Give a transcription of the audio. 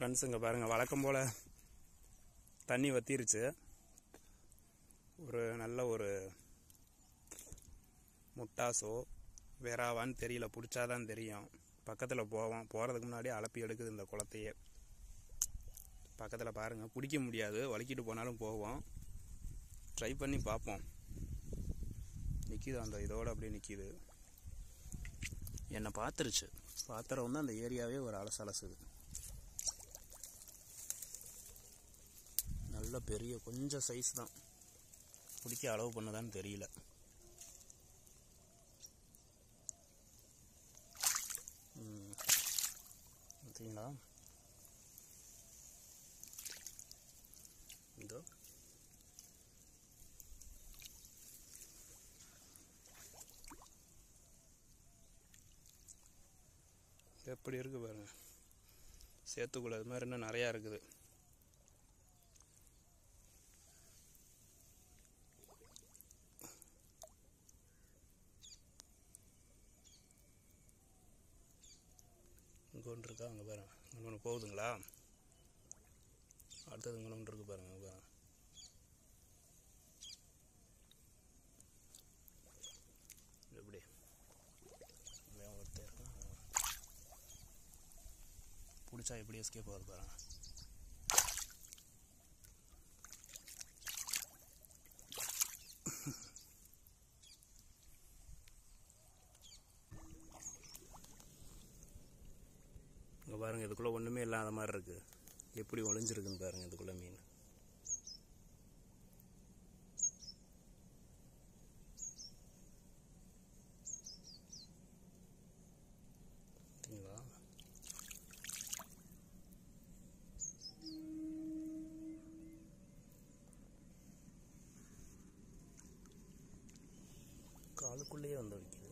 Friends இங்கே பாருங்கள் வழக்கம் போல் தண்ணி வத்திருச்சு. ஒரு நல்ல ஒரு முட்டாசோ வேறாவான்னு தெரியல பிடிச்சாதான் தெரியும். பக்கத்தில் போவோம் போகிறதுக்கு முன்னாடி அலப்பி எடுக்குது இந்த குளத்தையே. பக்கத்தில் பாருங்கள் பிடிக்க முடியாது வலிக்கிட்டு போனாலும் போவோம். ட்ரை பண்ணி பார்ப்போம். நிற்கிது அந்த இதோடு அப்படியே நிற்கிது என்னை பார்த்துருச்சு. பாத்திரம் வந்து அந்த ஏரியாவே ஒரு அலசு நல்ல பெரிய கொஞ்சம் சைஸ் தான். பிடிக்க அளவு பண்ணதான்னு தெரியல. பார்த்தீங்களா இதோ. எப்படி இருக்கு பாருங்கள் சேர்த்துக்குள்ள அது மாதிரி இன்னும் நிறையா இருக்குது. ஒன்று இருக்கா அங்கே பாருங்க. இங்கே ஒன்று போகுதுங்களா? அடுத்தது இங்கே ஒன்று இருக்கு பாருங்க அங்க பாருங்க. எப்படி? ஒருத்தர் இருக்கான். பிடிச்சா எப்படி எஸ்கேப் ஆகுது பாருங்க. பாருங்கள் இதுக்குள்ளே ஒன்றுமே இல்லாத மாதிரி இருக்குது எப்படி ஒளிஞ்சிருக்குன்னு பாருங்கள் இதுக்குள்ளே மீன். காலுக்குள்ளேயே வந்து வைக்குது.